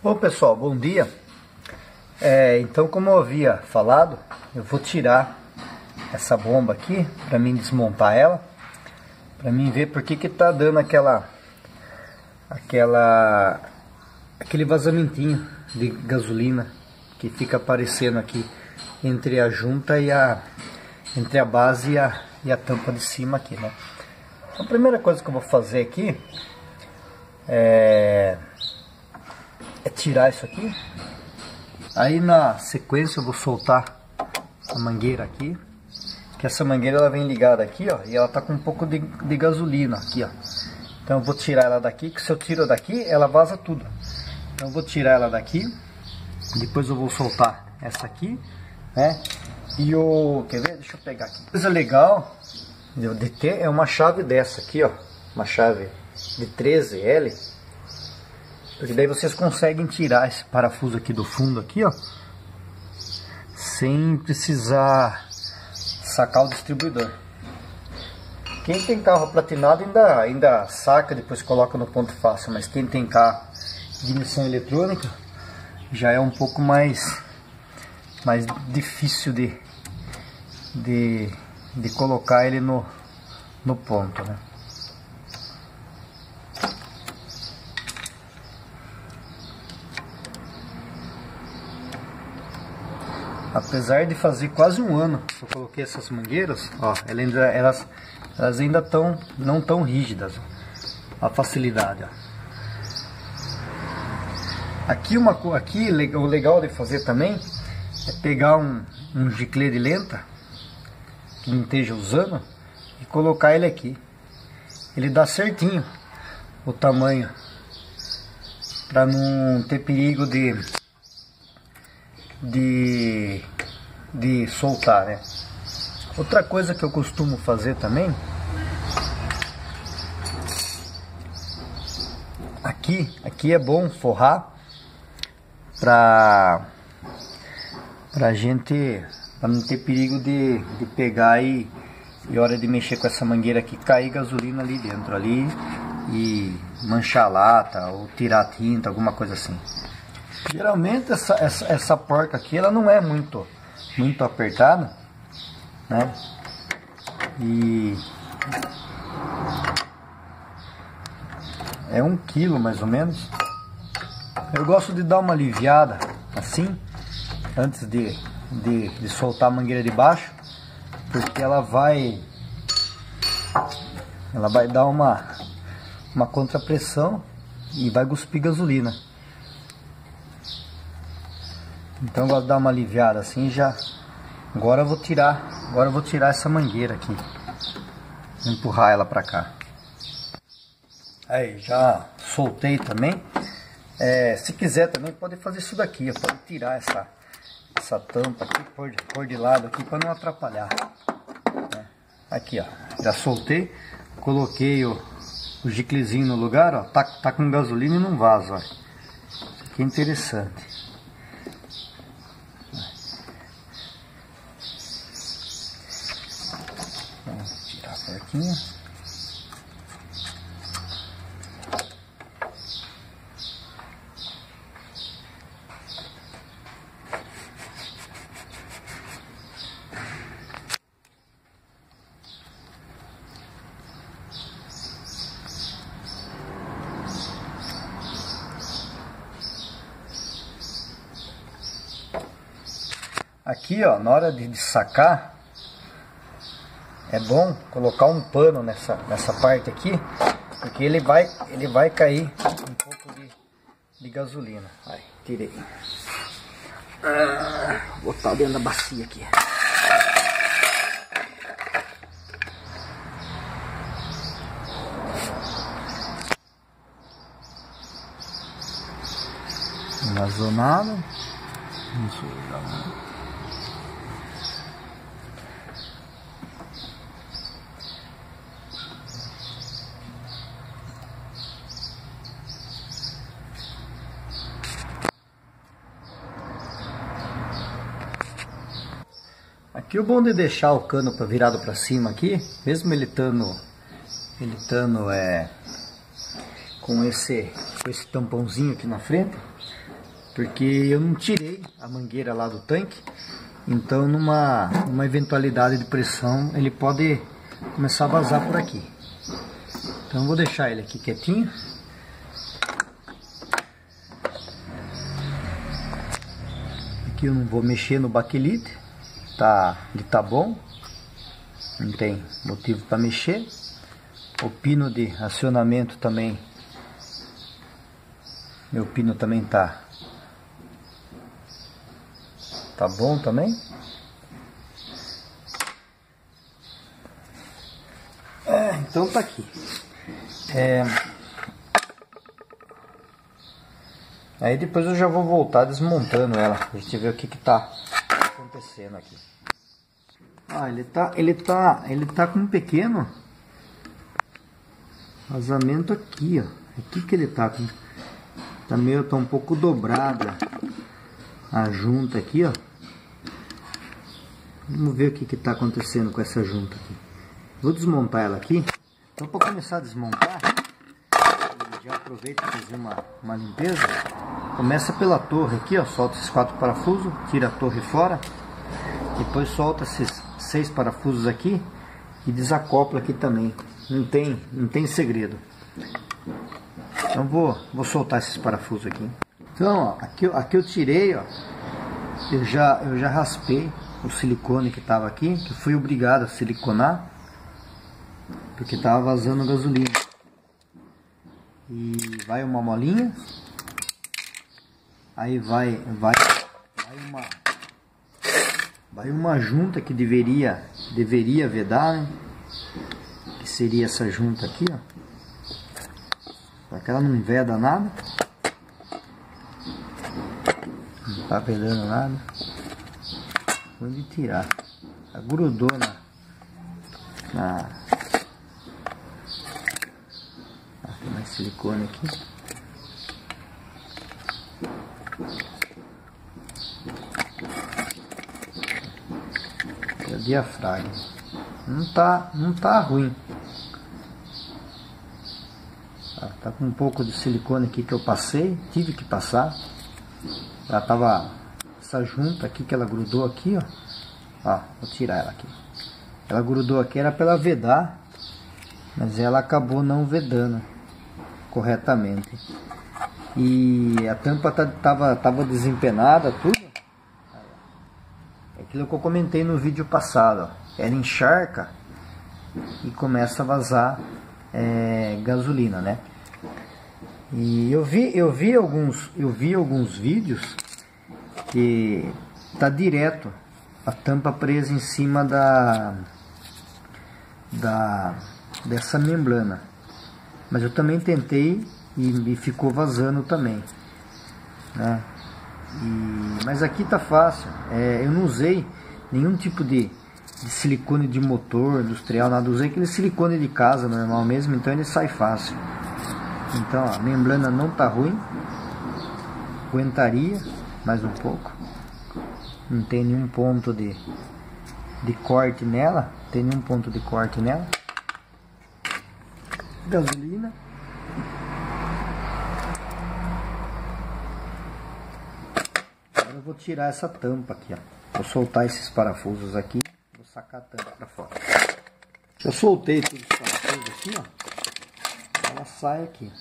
Bom pessoal, bom dia. É, então como eu havia falado, eu vou tirar essa bomba aqui para mim desmontar ela, para mim ver por que que tá dando aquela aquela aquele vazamentinho de gasolina que fica aparecendo aqui entre a junta e a entre a base e a, e a tampa de cima aqui, né? Então, a primeira coisa que eu vou fazer aqui é é tirar isso aqui. Aí na sequência eu vou soltar a mangueira aqui. Que essa mangueira ela vem ligada aqui, ó, e ela tá com um pouco de, de gasolina aqui, ó. Então eu vou tirar ela daqui, que se eu tiro daqui, ela vaza tudo. Então eu vou tirar ela daqui. Depois eu vou soltar essa aqui, né? E o, quer ver? Deixa eu pegar aqui. Coisa legal de ter é uma chave dessa aqui, ó. Uma chave de 13L porque daí vocês conseguem tirar esse parafuso aqui do fundo aqui, ó. Sem precisar sacar o distribuidor. Quem tem carro platinado ainda, ainda saca, depois coloca no ponto fácil. Mas quem tem carro de ignição eletrônica já é um pouco mais, mais difícil de, de, de colocar ele no, no ponto, né? Apesar de fazer quase um ano que eu coloquei essas mangueiras, ó, elas ainda, elas, elas ainda estão não tão rígidas, ó, a facilidade. Ó. Aqui, uma, aqui o legal de fazer também é pegar um, um de lenta que não esteja usando e colocar ele aqui. Ele dá certinho o tamanho para não ter perigo de de, de soltar, né? Outra coisa que eu costumo fazer também aqui, aqui é bom forrar para pra gente para não ter perigo de, de pegar e, e hora de mexer com essa mangueira aqui cair gasolina ali dentro ali e manchar lata ou tirar tinta, alguma coisa assim. Geralmente essa, essa, essa porca aqui ela não é muito, muito apertada, né? E é um quilo mais ou menos. Eu gosto de dar uma aliviada assim, antes de, de, de soltar a mangueira de baixo, porque ela vai ela vai dar uma, uma contrapressão e vai cuspir gasolina. Então vou dar uma aliviada assim já. Agora eu vou tirar, agora eu vou tirar essa mangueira aqui. Empurrar ela para cá. Aí já soltei também. É, se quiser também pode fazer isso daqui, pode tirar essa essa tampa aqui, pôr, de lado aqui para não atrapalhar. É, aqui ó, já soltei, coloquei o, o giclezinho no lugar, ó, tá, tá com gasolina e não vaza, ó. É interessante. porquinha. Aqui, na hora de sacar, é bom colocar um pano nessa, nessa parte aqui, porque ele vai, ele vai cair um pouco de, de gasolina. Aí, tirei. Ah, vou botar dentro da bacia aqui. Emazonado. Isso, já. Aqui o bom de deixar o cano virado para cima aqui, mesmo ele estando ele estando é, com esse com esse tampãozinho aqui na frente, porque eu não tirei a mangueira lá do tanque, então numa, numa eventualidade de pressão ele pode começar a vazar por aqui. Então vou deixar ele aqui quietinho. Aqui eu não vou mexer no baquelite, tá, ele tá bom, não tem motivo para mexer. O pino de acionamento também, meu pino também tá, tá bom também. É, então tá aqui. É, Aí depois eu já vou voltar desmontando ela, a gente ver o que que tá acontecendo aqui. Ah, ele tá, ele tá, ele tá com um pequeno vazamento aqui, ó. Aqui que ele tá com, tá meio, tá um pouco dobrada a junta aqui, ó. Vamos ver o que que tá acontecendo com essa junta aqui. Vou desmontar ela aqui. Então para começar a desmontar, já aproveito para fazer uma, uma limpeza. Começa pela torre aqui, ó, solta esses quatro parafusos, tira a torre fora. Depois solta esses seis parafusos aqui e desacopla aqui também. Não tem, não tem segredo. Então vou, vou soltar esses parafusos aqui. Então, ó, aqui, aqui eu tirei, ó. Eu já, eu já raspei o silicone que estava aqui, que fui obrigado a siliconar, porque estava vazando gasolina. E vai uma molinha, aí vai, vai, vai uma, vai uma junta que deveria, deveria vedar, né? Que seria essa junta aqui, ó. Só que ela não veda nada. Não tá vedando nada. Onde tirar? Ela grudou na, na mais silicone aqui. Diafragma. Não tá, não tá ruim. Tá, tá com um pouco de silicone aqui que eu passei, tive que passar. Ela tava essa junta aqui que ela grudou aqui, ó. Ó, vou tirar ela aqui. Ela grudou aqui era para vedar, mas ela acabou não vedando corretamente. E a tampa estava tava desempenada, tudo. Aquilo que eu comentei no vídeo passado. Ela encharca e começa a vazar é, gasolina, né? E eu vi, eu vi alguns, eu vi alguns vídeos que tá direto a tampa presa em cima da da dessa membrana. Mas eu também tentei e, e ficou vazando também. Né? E, mas aqui tá fácil. É, eu não usei nenhum tipo de, de, silicone de motor industrial, nada. Usei aquele silicone de casa normal mesmo, então ele sai fácil. Então ó, a membrana não tá ruim. Aguentaria mais um pouco. Não tem nenhum ponto de, de corte nela. Tem nenhum ponto de corte nela gasolina. Agora eu vou tirar essa tampa aqui, ó. Vou soltar esses parafusos aqui, vou sacar a tampa para fora. Eu soltei todos os parafusos aqui, ó. Ela sai aqui.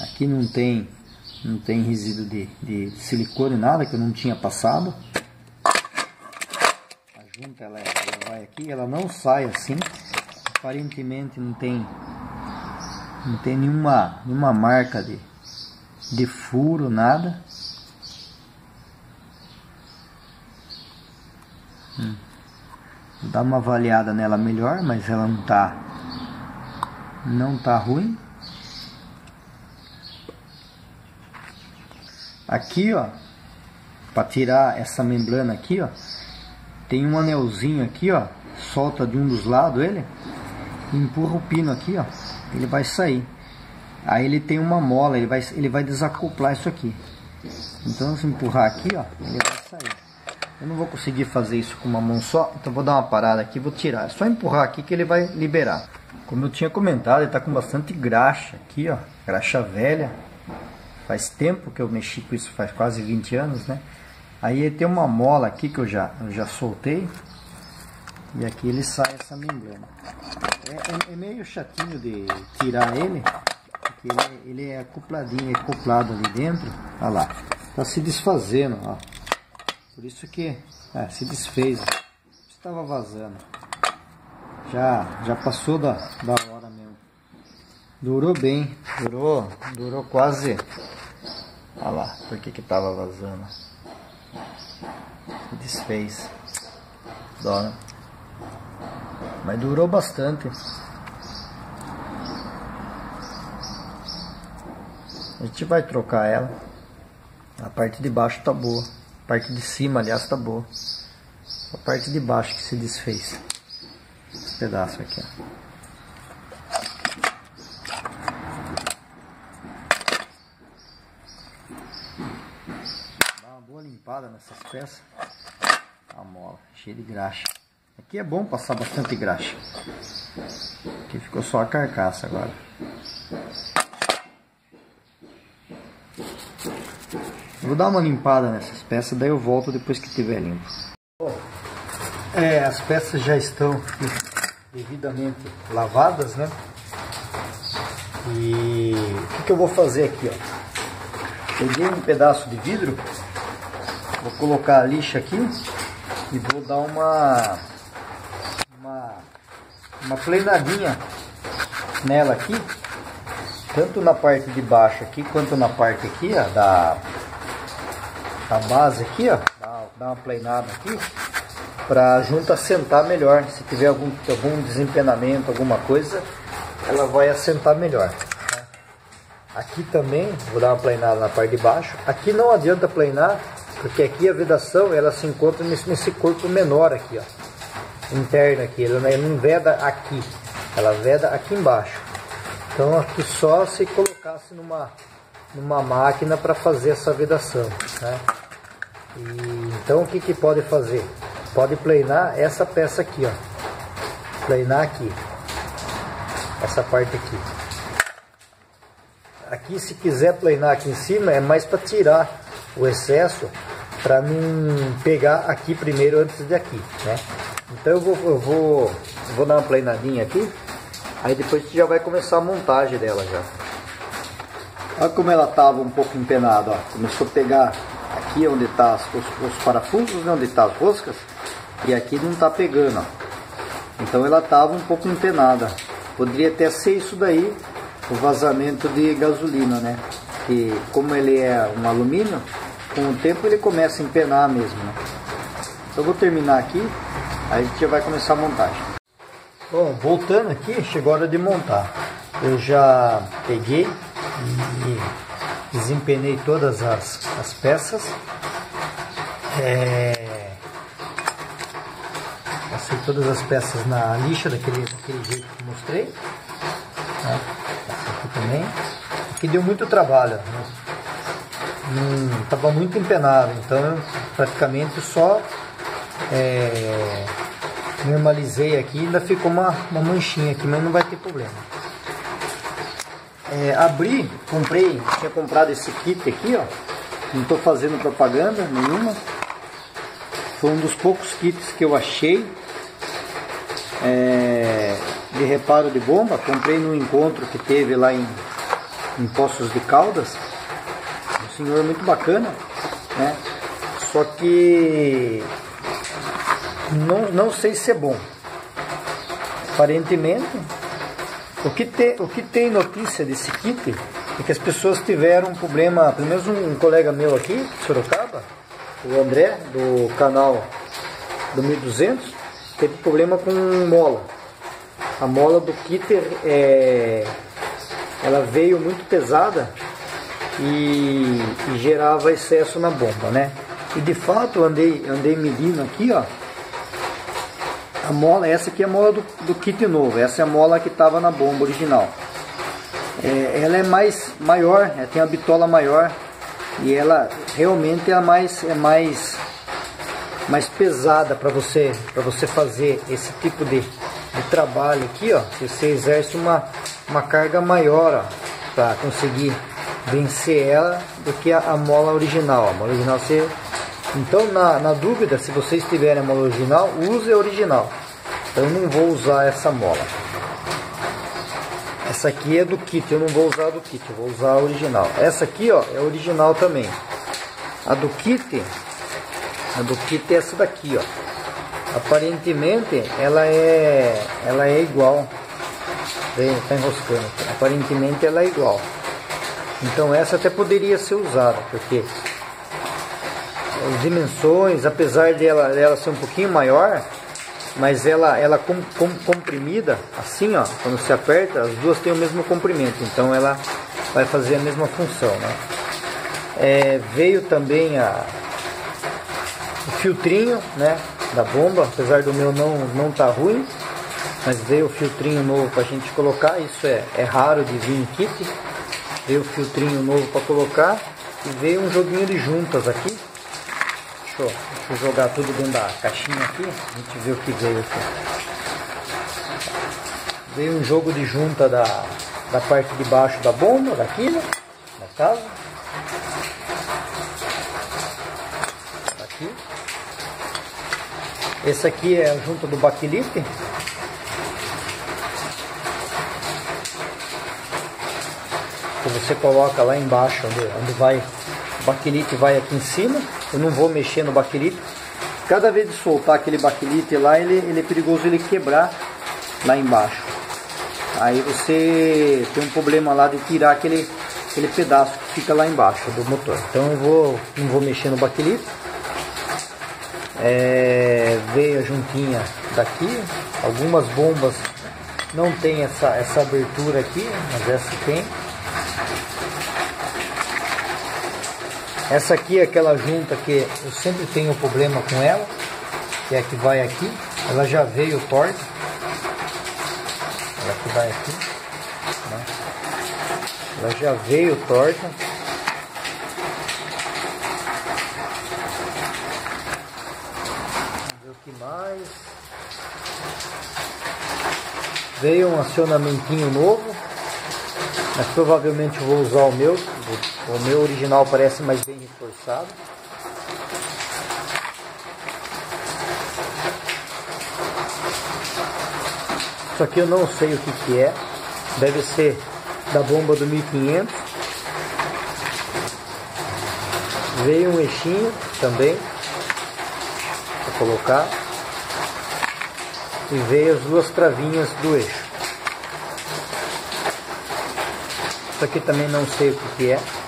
Aqui não tem não tem resíduo de, de silicone nada que eu não tinha passado junta, ela, ela vai aqui, ela não sai assim. Aparentemente não tem não tem nenhuma, nenhuma marca de, de furo, nada. Hum. Dar uma avaliada nela melhor, mas ela não tá não tá ruim. Aqui, ó, para tirar essa membrana aqui, ó, tem um anelzinho aqui, ó. Solta de um dos lados ele. Empurra o pino aqui, ó. Ele vai sair. Aí ele tem uma mola, ele vai, ele vai desacoplar isso aqui. Então se empurrar aqui, ó, ele vai sair. Eu não vou conseguir fazer isso com uma mão só, então vou dar uma parada aqui vou tirar. É só empurrar aqui que ele vai liberar. Como eu tinha comentado, ele está com bastante graxa aqui, ó. Graxa velha. Faz tempo que eu mexi com isso, faz quase 20 anos, né? Aí tem uma mola aqui que eu já, eu já soltei. E aqui ele sai essa membrana. É, é, é meio chatinho de tirar ele, ele, ele é acopladinho, é acoplado ali dentro. Olha lá, tá se desfazendo, ó. Por isso que é, se desfez. Estava vazando. Já, já passou da, da hora mesmo. Durou bem. Durou, durou quase. Olha lá, por que que tava vazando. Desfez. Dó, né? Mas durou bastante. A gente vai trocar ela. A parte de baixo tá boa. A parte de cima, aliás, tá boa. A parte de baixo que se desfez. Esse pedaço aqui, ó. Dá uma boa limpada nessas peças. A mola, cheia de graxa. Aqui é bom passar bastante graxa. Aqui ficou só a carcaça agora. Vou dar uma limpada nessas peças, daí eu volto depois que tiver limpo. É, as peças já estão devidamente lavadas, né? E o que, que eu vou fazer aqui, ó? Peguei um pedaço de vidro, vou colocar a lixa aqui e vou dar uma uma, uma pleinadinha nela aqui, tanto na parte de baixo aqui, quanto na parte aqui, ó, da, da base aqui, ó, dá, uma pleinada aqui, para a junta assentar melhor, se tiver algum, algum desempenamento, alguma coisa, ela vai assentar melhor. Aqui também, vou dar uma pleinada na parte de baixo, aqui não adianta pleinar, porque aqui a vedação ela se encontra nesse, nesse corpo menor aqui, ó interna aqui, ela não veda aqui, ela veda aqui embaixo. Então aqui só se colocasse numa, numa máquina para fazer essa vedação. Né? E, então o que, que pode fazer? Pode planear essa peça aqui, ó. Planear aqui. Essa parte aqui. Aqui se quiser planear aqui em cima é mais para tirar o excesso para não pegar aqui primeiro antes de aqui, né? Então eu vou, eu vou, vou dar uma planadinha aqui, aí depois já vai começar a montagem dela já. Olha como ela estava um pouco empenada, ó. começou a pegar aqui onde está os, os, parafusos, né, onde está as roscas, e aqui não está pegando, ó. Então ela estava um pouco empenada. Poderia até ser isso daí, o vazamento de gasolina, né? Que como ele é um alumínio, com o tempo ele começa a empenar mesmo, né? Então eu vou terminar aqui Aí a gente já vai começar a montagem. Bom, voltando aqui, chegou a hora de montar. Eu já peguei e desempenei todas as, as peças. É... Passei todas as peças na lixa daquele, daquele jeito que mostrei. Né? aqui também. Aqui deu muito trabalho. Estava hum, muito empenado, então eu praticamente só é, normalizei aqui, ainda ficou uma, uma manchinha aqui, mas não vai ter problema. É, abri, comprei, tinha comprado esse kit aqui, ó. Não estou fazendo propaganda nenhuma. Foi um dos poucos kits que eu achei é, de reparo de bomba. Comprei no encontro que teve lá em, em Poços de Caldas. Um senhor muito bacana, né? Só que não, não sei se é bom. Aparentemente, o que, te, o que tem notícia desse kit é que as pessoas tiveram um problema, pelo menos um, um colega meu aqui, de Sorocaba, o André, do canal do 1200, teve problema com mola. A mola do kit é, ela veio muito pesada e, e gerava excesso na bomba, né? E de fato andei, andei medindo aqui, ó, a mola, essa aqui é a mola do, do kit novo, essa é a mola que estava na bomba original. É, ela é mais maior, né, tem a bitola maior e ela realmente é mais, é mais, mais pesada para você, para você fazer esse tipo de, de trabalho aqui, ó, você exerce uma, uma carga maior para conseguir vencer ela do que a, a mola original. A mola original você então, na, na dúvida, se vocês tiverem a mola original, use a original. Eu não vou usar essa mola. Essa aqui é do kit, eu não vou usar do kit, eu vou usar a original. Essa aqui, ó, é original também. A do kit, a do kit é essa daqui, ó. Aparentemente, ela é, ela é igual. Vem, tá enroscando. Aparentemente, ela é igual. Então, essa até poderia ser usada, porque as dimensões, apesar dela, dela ser um pouquinho maior, mas ela, ela com, com, comprimida, assim ó, quando se aperta, as duas têm o mesmo comprimento, então ela vai fazer a mesma função. Né? É, veio também a, o filtrinho né, da bomba, apesar do meu não não tá ruim, mas veio o filtrinho novo para a gente colocar, isso é, é raro de vir em kit, veio o filtrinho novo para colocar e veio um joguinho de juntas aqui, Deixa eu, deixa eu jogar tudo dentro da caixinha aqui. A gente vê o que veio aqui. Veio um jogo de junta da, da parte de baixo da bomba? Da casa. Aqui. Esse aqui é a junta do baquilite. Que você coloca lá embaixo, onde, onde vai o baquilite vai aqui em cima eu não vou mexer no baquelite. Cada vez de soltar aquele baquelite lá, ele, ele é perigoso ele quebrar lá embaixo. Aí você tem um problema lá de tirar aquele, aquele pedaço que fica lá embaixo do motor. Então eu vou, não vou mexer no baquelite. É, veio a juntinha daqui. Algumas bombas não tem essa, essa abertura aqui, mas essa tem. Essa aqui é aquela junta que eu sempre tenho problema com ela, que é a que vai aqui. Ela já veio torta. Ela que vai aqui. Né? Ela já veio torta. Vamos ver o que mais. Veio um acionamentinho novo. Mas provavelmente vou usar o meu. O meu original parece mais bem reforçado. Isso aqui eu não sei o que, que é. Deve ser da bomba do 1500. Veio um eixinho também. Para colocar. E veio as duas travinhas do eixo. Isso aqui também não sei o que, que é.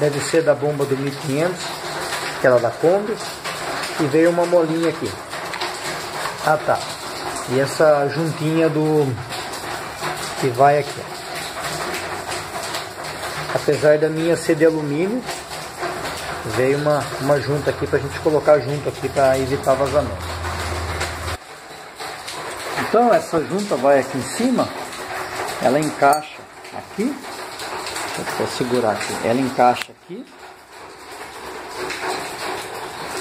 Deve ser da bomba do 1500, aquela da Kombi. E veio uma molinha aqui. Ah tá. E essa juntinha do que vai aqui. Apesar da minha ser de alumínio, veio uma, uma junta aqui para a gente colocar junto aqui para evitar vazamento. Então essa junta vai aqui em cima ela encaixa aqui, deixa segurar aqui, ela encaixa aqui,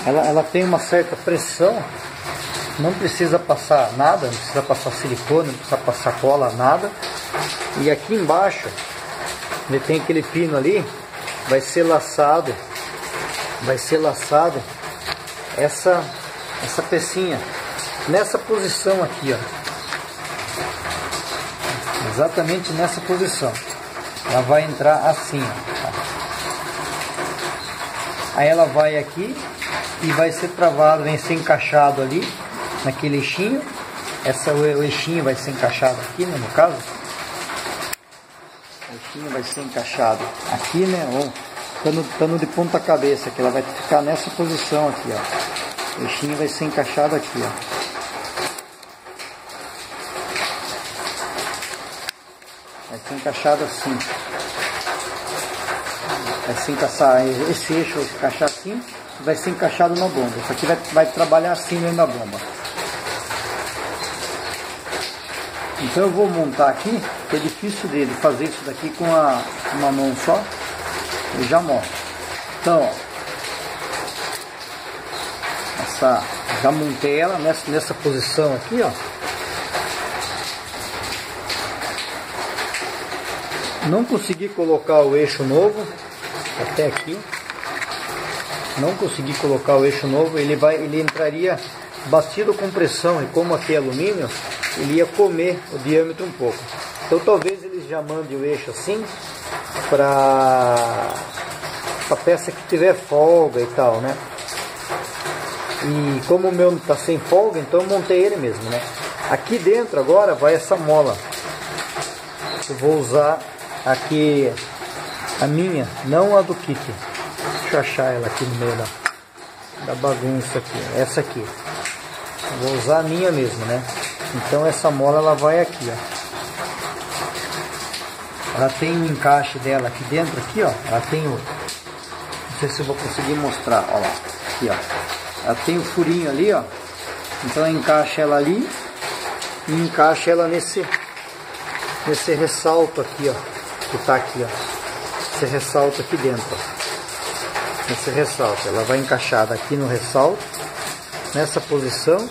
ela, ela tem uma certa pressão, não precisa passar nada, não precisa passar silicone, não precisa passar cola, nada, e aqui embaixo, onde tem aquele pino ali, vai ser laçado, vai ser laçado essa, essa pecinha, nessa posição aqui, ó, exatamente nessa posição. Ela vai entrar assim. Tá? Aí ela vai aqui e vai ser travado, vem ser encaixado ali naquele eixinho. Essa, o eixinho vai ser encaixado aqui, né, no caso. O eixinho vai ser encaixado aqui, né? Ou pano, pano de ponta cabeça, que ela vai ficar nessa posição aqui, ó. O eixinho vai ser encaixado aqui, ó. Vai ser encaixado assim. Vai ser encaixar, esse eixo encaixar assim vai ser encaixado na bomba. Isso aqui vai, vai trabalhar assim dentro da bomba. Então eu vou montar aqui, que é difícil dele fazer isso daqui com a, uma mão só. Eu já mostro. Então, ó, tá, já montei ela nessa, nessa posição aqui, ó. Não consegui colocar o eixo novo até aqui. Não consegui colocar o eixo novo, ele vai, ele entraria batido com pressão e como aqui é alumínio, ele ia comer o diâmetro um pouco. Então talvez eles já mandem o eixo assim para a peça que tiver folga e tal, né? E como o meu está sem folga, então eu montei ele mesmo, né? Aqui dentro agora vai essa mola. Eu vou usar aqui a minha, não a do kit. Deixa eu achar ela aqui no meio da, da bagunça aqui. Essa aqui. Vou usar a minha mesmo, né? Então essa mola ela vai aqui, ó. Ela tem um encaixe dela aqui dentro, aqui, ó. Ela tem o... Não sei se eu vou conseguir mostrar, ó. Aqui, ó. Ela tem o furinho ali, ó. Então encaixa ela ali e encaixa ela nesse nesse ressalto aqui, ó que está aqui, ó. Esse ressalto aqui dentro, ó. Esse ressalto, ela vai encaixada aqui no ressalto, nessa posição.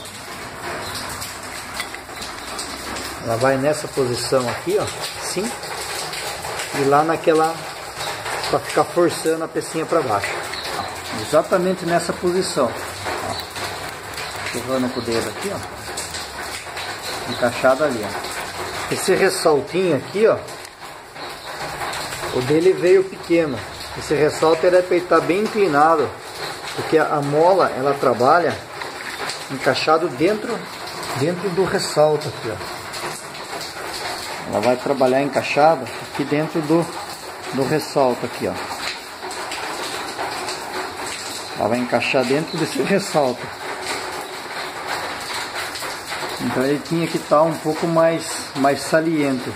Ela vai nessa posição aqui, ó, assim. E lá naquela, para ficar forçando a pecinha para baixo. Exatamente nessa posição. Empurrando com o dedo aqui, ó. Encaixado ali, ó. Esse ressaltinho aqui, ó, o dele veio pequeno. Esse ressalto era para estar bem inclinado, porque a mola ela trabalha encaixado dentro dentro do ressalto aqui, ó. Ela vai trabalhar encaixada aqui dentro do do ressalto aqui, ó. Ela vai encaixar dentro desse ressalto. Então ele tinha que estar um pouco mais mais saliente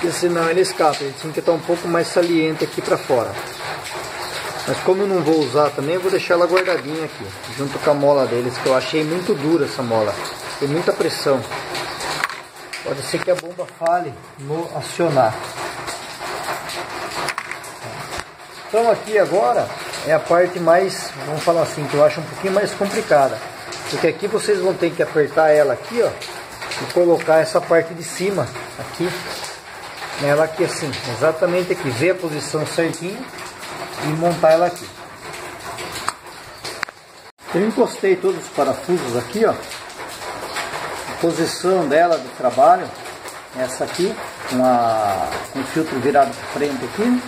porque senão ele escapa. Ele tinha que estar um pouco mais saliente aqui para fora. Mas como eu não vou usar também, eu vou deixar ela guardadinha aqui, junto com a mola deles, que eu achei muito dura essa mola. Tem muita pressão. Pode ser que a bomba fale no acionar. Então aqui agora é a parte mais, vamos falar assim, que eu acho um pouquinho mais complicada. Porque aqui vocês vão ter que apertar ela aqui, ó, e colocar essa parte de cima aqui ela aqui assim, exatamente aqui, ver a posição certinha e montar ela aqui. Eu encostei todos os parafusos aqui, ó. A posição dela do trabalho, essa aqui, com, a, com o filtro virado para frente aqui.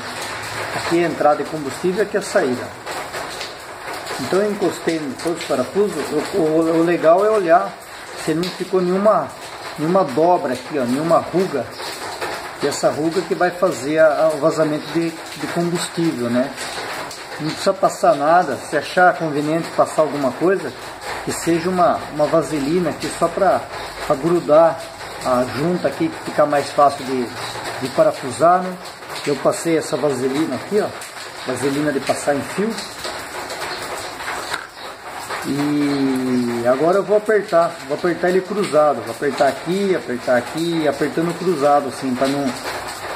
Aqui é a entrada de combustível, aqui é a saída. Então eu encostei todos os parafusos. O, o, o legal é olhar se não ficou nenhuma, nenhuma dobra aqui, ó, nenhuma ruga essa ruga que vai fazer a, a, o vazamento de, de combustível, né? Não precisa passar nada, se achar conveniente passar alguma coisa, que seja uma, uma vaselina aqui só para grudar a junta aqui, que fica mais fácil de, de parafusar, né? Eu passei essa vaselina aqui, ó, vaselina de passar em fio. E agora eu vou apertar, vou apertar ele cruzado, vou apertar aqui, apertar aqui, apertando cruzado assim, para não,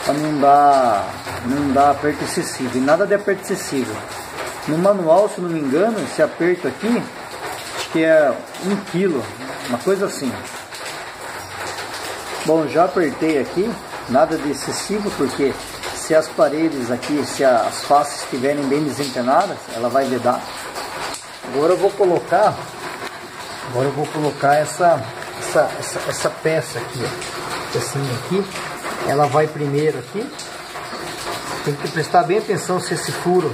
pra não dar, não dar aperto excessivo, e nada de aperto excessivo. No manual, se não me engano, esse aperto aqui, acho que é um quilo, uma coisa assim. Bom, já apertei aqui, nada de excessivo, porque se as paredes aqui, se as faces estiverem bem desempenadas, ela vai vedar. Agora eu vou colocar, agora eu vou colocar essa, essa, essa, essa peça aqui, ó, aqui, ela vai primeiro aqui, tem que prestar bem atenção se esse furo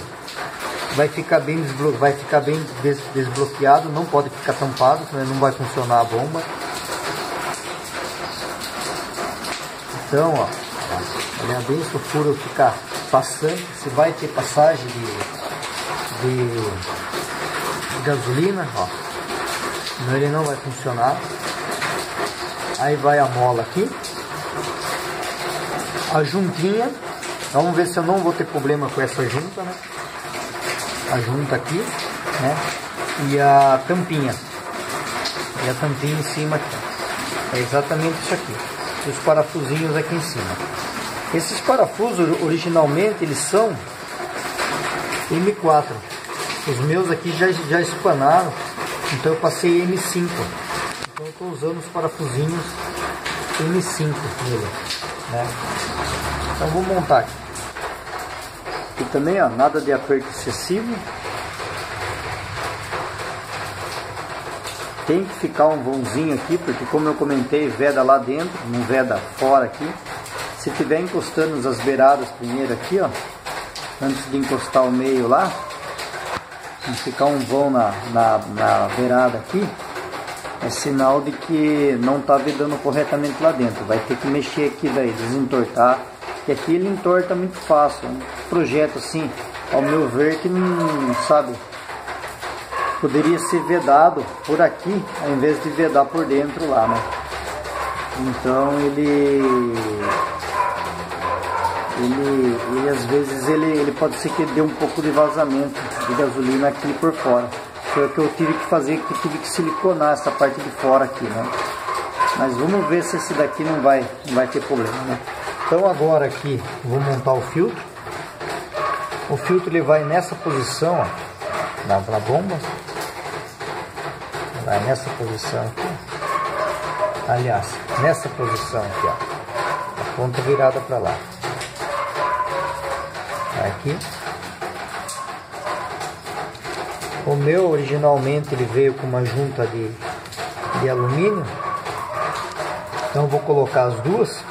vai ficar bem, desblo vai ficar bem des desbloqueado, não pode ficar tampado, senão não vai funcionar a bomba. Então, ó, olha bem se o furo ficar passando, se vai ter passagem de, de gasolina, ó. Senão ele não vai funcionar. Aí vai a mola aqui. A juntinha. Vamos ver se eu não vou ter problema com essa junta, né? A junta aqui, né? E a tampinha. E a tampinha em cima aqui. É exatamente isso aqui. Os parafusinhos aqui em cima. Esses parafusos originalmente eles são M4 Os meus aqui já, já espanaram, então eu passei M5. Então eu estou usando os parafusinhos M5 nele, né? Então vou montar aqui. E também, ó, nada de aperto excessivo. Tem que ficar um vãozinho aqui, porque como eu comentei, veda lá dentro, não veda fora aqui. Se tiver encostando as beiradas primeiro aqui, ó, antes de encostar o meio lá, ficar um vão na, na, na beirada aqui, é sinal de que não está vedando corretamente lá dentro. Vai ter que mexer aqui daí, desentortar. E aqui ele entorta muito fácil. Um projeto assim, ao meu ver, que não sabe. Poderia ser vedado por aqui, ao invés de vedar por dentro lá, né? Então ele ele, ele às vezes ele, ele pode ser que dê um pouco de vazamento de gasolina aqui por fora. Foi o que eu tive que fazer, que tive que siliconar essa parte de fora aqui, né? Mas vamos ver se esse daqui não vai, não vai ter problema, né? Então agora aqui vou montar o filtro. O filtro ele vai nessa posição, ó, na, na bomba. Vai nessa posição aqui. Aliás, nessa posição aqui, ó. A ponta virada para lá aqui. O meu originalmente ele veio com uma junta de, de alumínio. Então vou colocar as duas.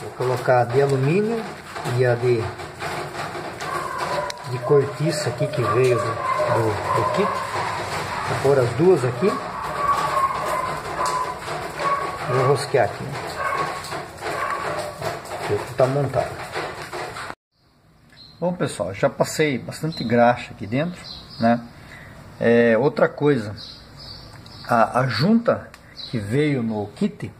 Vou colocar a de alumínio e a de, de cortiça aqui que veio do, do, do kit. Vou pôr as duas aqui. Vou rosquear aqui. Está montado. Bom pessoal, já passei bastante graxa aqui dentro, né? É, outra coisa, a, a junta que veio no kit,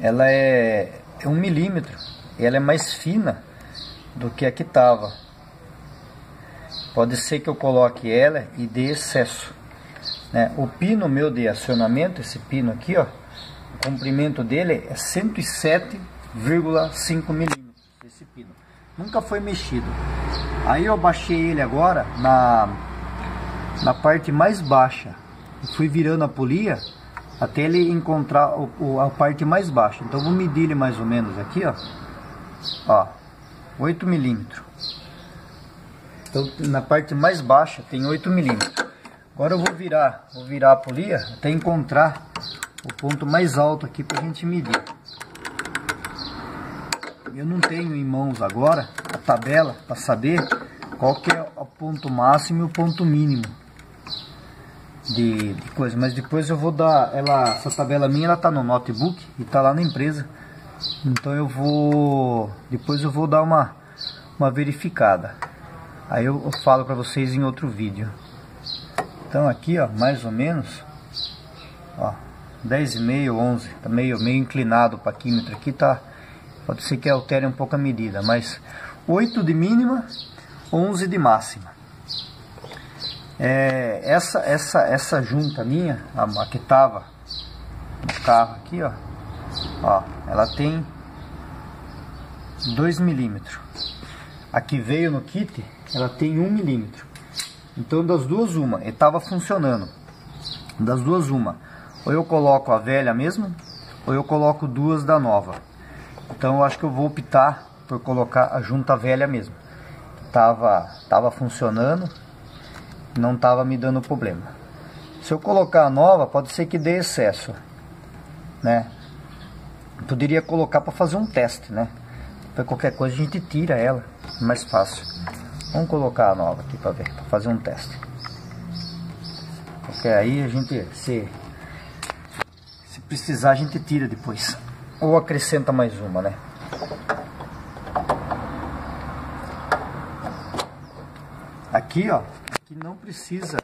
ela é, é um milímetro, ela é mais fina do que a que estava. Pode ser que eu coloque ela e dê excesso. Né? O pino meu de acionamento, esse pino aqui, ó, o comprimento dele é 107,5 milímetros, esse pino nunca foi mexido. Aí eu baixei ele agora na, na parte mais baixa. Fui virando a polia até ele encontrar o, o, a parte mais baixa. Então vou medir ele mais ou menos aqui, ó. Ó, 8 milímetros. Então na parte mais baixa tem 8 milímetros. Agora eu vou virar, vou virar a polia até encontrar o ponto mais alto aqui para gente medir. Eu não tenho em mãos agora a tabela para saber qual que é o ponto máximo e o ponto mínimo de, de, coisa. Mas depois eu vou dar ela, essa tabela minha, ela tá no notebook e tá lá na empresa. Então eu vou, depois eu vou dar uma, uma verificada. Aí eu, eu falo para vocês em outro vídeo. Então aqui, ó, mais ou menos, ó, 10,5, 11, tá meio, meio inclinado o paquímetro aqui, tá Pode ser que altere um pouco a medida, mas 8 de mínima, 11 de máxima. É, essa, essa, essa junta minha, a, a que estava no carro aqui, ó, ó, ela tem 2 milímetros. A que veio no kit, ela tem 1 milímetro. Então das duas uma, estava funcionando. Das duas uma, ou eu coloco a velha mesmo, ou eu coloco duas da nova. Então eu acho que eu vou optar por colocar a junta velha mesmo. Tava, tava funcionando, não tava me dando problema. Se eu colocar a nova, pode ser que dê excesso, né? Poderia colocar para fazer um teste, né? Para qualquer coisa a gente tira ela, é mais fácil. Vamos colocar a nova aqui para ver, para fazer um teste. Porque aí a gente se se precisar a gente tira depois ou acrescenta mais uma, né? Aqui, ó, aqui não precisa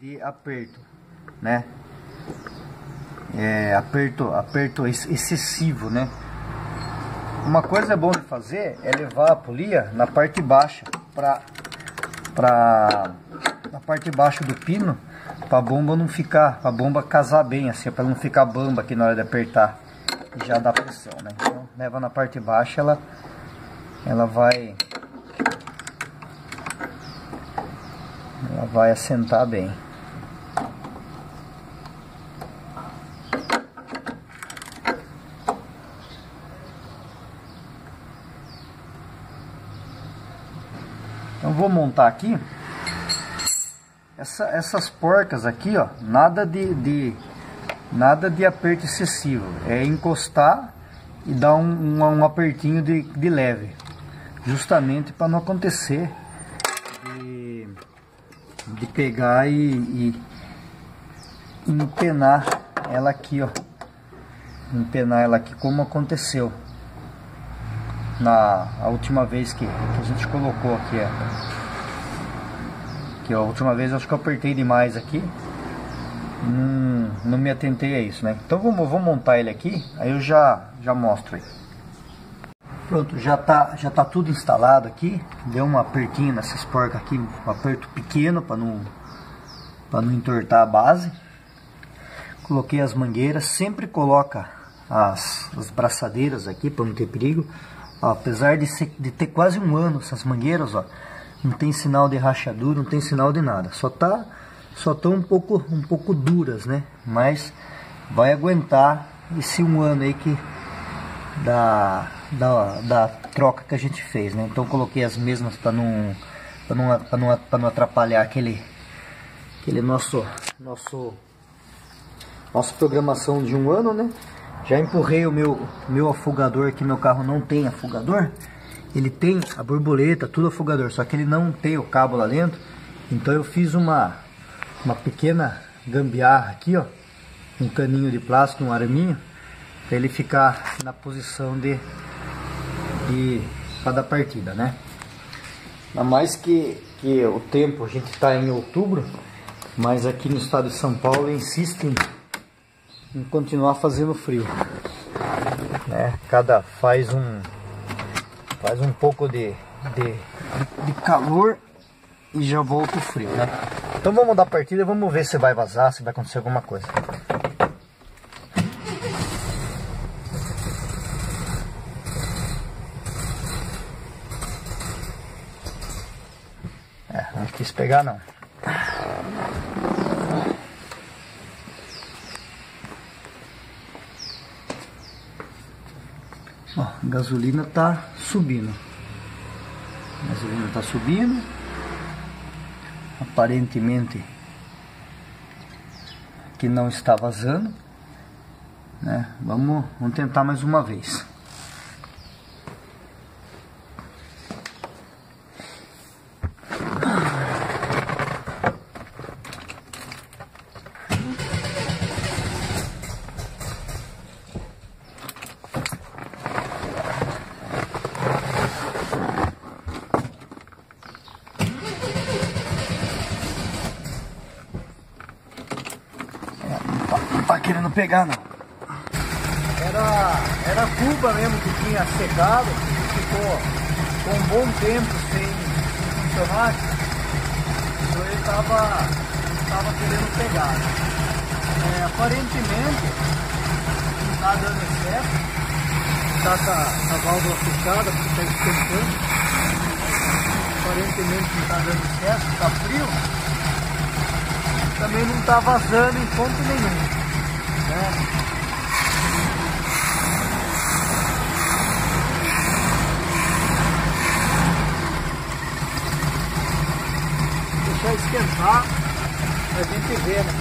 de aperto, né? É, aperto, aperto excessivo, né? Uma coisa boa de fazer é levar a polia na parte baixa para para na parte baixa do pino para a bomba não ficar, a bomba casar bem assim, para não ficar bamba aqui na hora de apertar já dá pressão, né? Então leva na parte baixa, ela, ela vai ela vai assentar bem. Então vou montar aqui. Essa, essas porcas aqui, ó, nada de, de nada de aperto excessivo. É encostar e dar um, um, um apertinho de, de leve, justamente para não acontecer de, de pegar e, e empenar ela aqui, ó, empenar ela aqui como aconteceu na a última vez que, que a gente colocou aqui, ó. Que a última vez acho que eu apertei demais aqui. Não, não me atentei a isso, né? Então vamos, vamos montar ele aqui, aí eu já, já mostro aí. Pronto, já tá, já tá tudo instalado aqui. Deu um apertinho nessas porcas aqui, um aperto pequeno para não, para não entortar a base. Coloquei as mangueiras, sempre coloca as, as braçadeiras aqui para não ter perigo. Ó, apesar de, ser, de ter quase um ano essas mangueiras, ó, não tem sinal de rachadura, não tem sinal de nada. Só tá, só estão um pouco, um pouco duras, né? Mas vai aguentar esse um ano aí que da, da, da troca que a gente fez, né? Então coloquei as mesmas para não, para não, pra não, pra não atrapalhar aquele, aquele nosso, nosso, nossa programação de um ano, né? Já empurrei o meu, meu afogador, que meu carro não tem afogador. Ele tem a borboleta, tudo afogador, só que ele não tem o cabo lá dentro. Então eu fiz uma, uma pequena gambiarra aqui, ó. Um caninho de plástico, um araminho, para ele ficar na posição de, de cada partida, né? Ainda mais que, que o tempo, a gente está em outubro, mas aqui no estado de São Paulo insistem em continuar fazendo frio. Né? Cada faz um faz um pouco de, de, de calor e já volta o frio, né? Então vamos dar partida e vamos ver se vai vazar, se vai acontecer alguma coisa. É, não quis pegar não. Ó, gasolina tá subindo. gasolina tá subindo. Aparentemente que não está vazando. Né? Vamos, vamos tentar mais uma vez. querendo pegar não. Era, era Cuba mesmo que tinha secado, ficou com um bom tempo sem, funcionar. Então ele estava tava querendo pegar. É, aparentemente não está dando excesso. Está com a, a válvula fechada porque está esquentando. Aparentemente não está dando excesso, está frio. Também não está vazando em ponto nenhum. Deixar esquentar pra gente ver, né?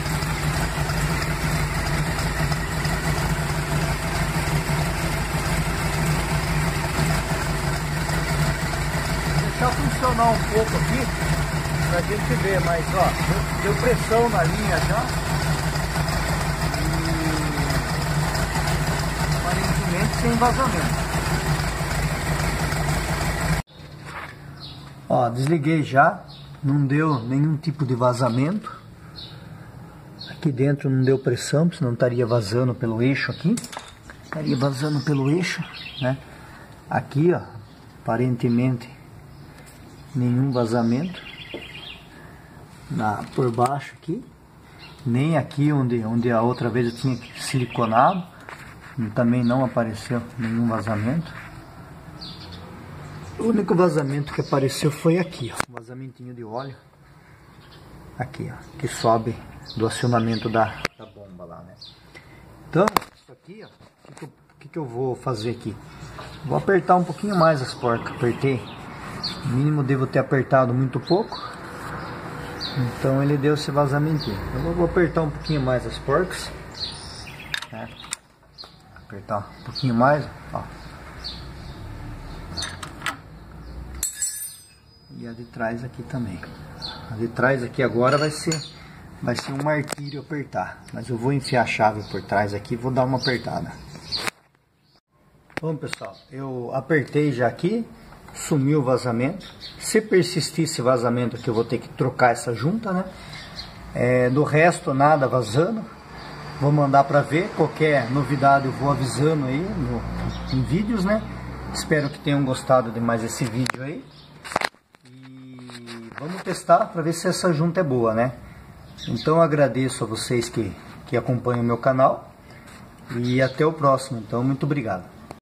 Deixar funcionar um pouco aqui pra gente ver, mas ó, deu pressão na linha já. Sem vazamento. Ó, desliguei já, não deu nenhum tipo de vazamento. Aqui dentro não deu pressão, senão estaria vazando pelo eixo aqui. Estaria vazando pelo eixo, né? Aqui, ó, aparentemente nenhum vazamento. Na, por baixo aqui, nem aqui onde, onde a outra vez eu tinha siliconado também não apareceu nenhum vazamento. O único vazamento que apareceu foi aqui, ó, um vazamentinho de óleo. aqui, ó, que sobe do acionamento da, da bomba lá, né? Então, isso aqui, o que, que, que, eu vou fazer aqui? Vou apertar um pouquinho mais as porcas, apertei. No mínimo devo ter apertado muito pouco. Então ele deu esse vazamento. Eu vou apertar um pouquinho mais as porcas. Né? Apertar um pouquinho mais, ó. E a de trás aqui também. A de trás aqui agora vai ser vai ser um martírio apertar. Mas eu vou enfiar a chave por trás aqui vou dar uma apertada. Bom pessoal, eu apertei já aqui, sumiu o vazamento. Se persistir esse vazamento aqui eu vou ter que trocar essa junta, né? É, do resto nada vazando. Vou mandar para ver, qualquer novidade eu vou avisando aí no, em vídeos, né? Espero que tenham gostado de mais esse vídeo aí. E vamos testar para ver se essa junta é boa, né? Então agradeço a vocês que, que acompanham o meu canal e até o próximo. Então muito obrigado.